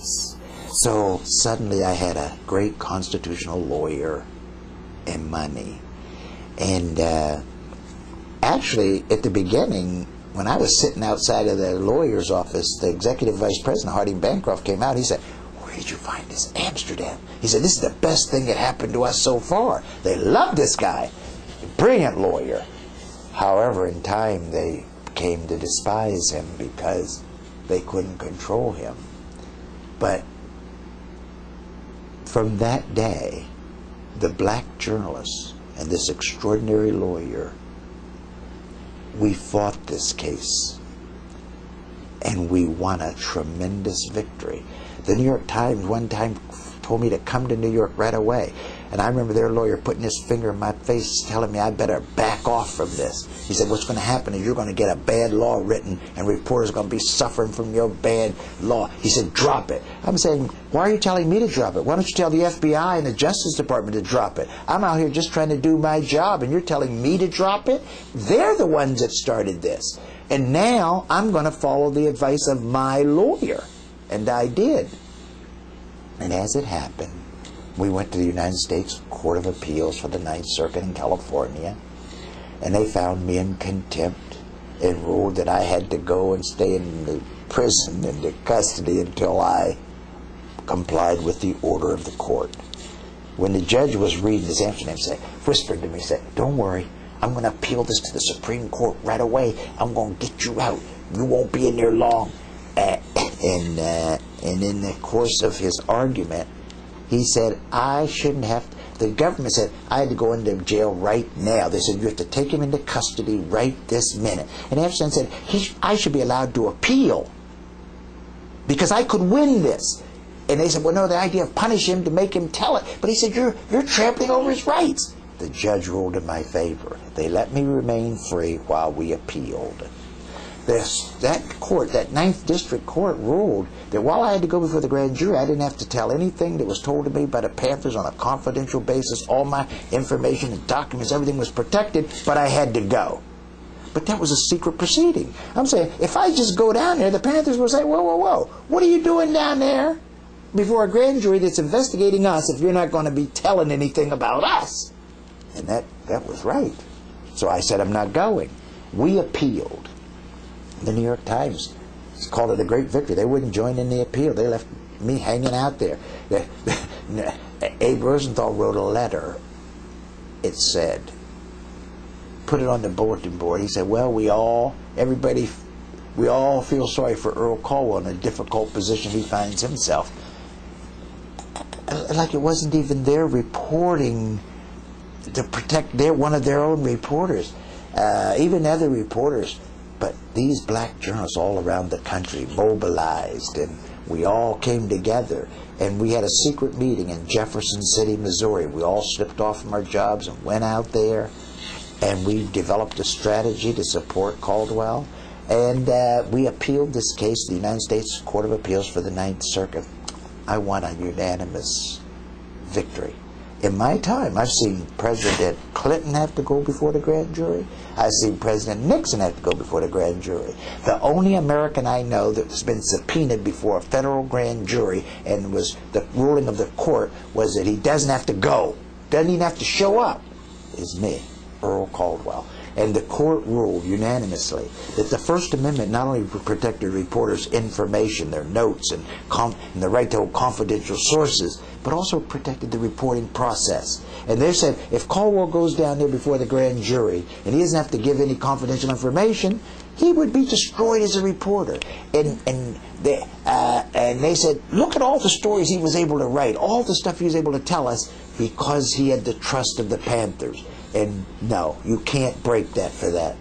case. So suddenly I had a great constitutional lawyer and money. And uh, actually, at the beginning, when I was sitting outside of the lawyer's office, the executive vice president, Harding Bancroft, came out. He said, Where did you find this? Amsterdam. He said, This is the best thing that happened to us so far. They love this guy. Brilliant lawyer. However, in time, they came to despise him because they couldn't control him. But from that day, the black journalists and this extraordinary lawyer, we fought this case and we won a tremendous victory. The New York Times one time told me to come to New York right away. And I remember their lawyer putting his finger in my face, telling me I better back off from this. He said, What's going to happen is you're going to get a bad law written, and reporters are going to be suffering from your bad law. He said, Drop it. I'm saying, Why are you telling me to drop it? Why don't you tell the FBI and the Justice Department to drop it? I'm out here just trying to do my job, and you're telling me to drop it? They're the ones that started this. And now I'm going to follow the advice of my lawyer. And I did. And as it happened, we went to the United States Court of Appeals for the Ninth Circuit in California, and they found me in contempt and ruled that I had to go and stay in the prison into custody until I complied with the order of the court. When the judge was reading this Amsterdam, said, whispered to me, said, "Don't worry, I'm going to appeal this to the Supreme Court right away. I'm going to get you out. You won't be in there long." And uh, and in the course of his argument, he said, I shouldn't have. The government said I had to go into jail right now. They said you have to take him into custody right this minute. And Amsterdam said he, I should be allowed to appeal because I could win this. And they said, well, no, the idea of punish him to make him tell it. But he said, you're you're trampling over his rights. The judge ruled in my favor. They let me remain free while we appealed this, that court, that Ninth District Court ruled that while I had to go before the grand jury, I didn't have to tell anything that was told to me by the Panthers on a confidential basis. All my information and documents, everything was protected, but I had to go. But that was a secret proceeding. I'm saying, if I just go down there, the Panthers will say, whoa, whoa, whoa, what are you doing down there before a grand jury that's investigating us if you're not going to be telling anything about us? And that, that was right. So I said, I'm not going. We appealed the New York Times called it a great victory. They wouldn't join in the appeal. They left me hanging out there. Abe Rosenthal wrote a letter. It said, put it on the bulletin board. He said, well, we all, everybody, we all feel sorry for Earl Caldwell in a difficult position he finds himself. Like it wasn't even their reporting to protect their one of their own reporters. Uh, even other reporters but these black journalists all around the country mobilized and we all came together and we had a secret meeting in Jefferson City, Missouri. We all slipped off from our jobs and went out there and we developed a strategy to support Caldwell. And uh, we appealed this case to the United States Court of Appeals for the Ninth Circuit. I won a unanimous victory. In my time, I've seen President Clinton have to go before the grand jury. I've seen President Nixon have to go before the grand jury. The only American I know that's been subpoenaed before a federal grand jury and was the ruling of the court was that he doesn't have to go, doesn't even have to show up, is me, Earl Caldwell. And the court ruled unanimously that the First Amendment not only protected reporters' information, their notes, and, and the right to hold confidential sources, but also protected the reporting process. And they said if Caldwell goes down there before the grand jury and he doesn't have to give any confidential information, he would be destroyed as a reporter. And and they uh, and they said, look at all the stories he was able to write, all the stuff he was able to tell us because he had the trust of the Panthers. And no, you can't break that for that.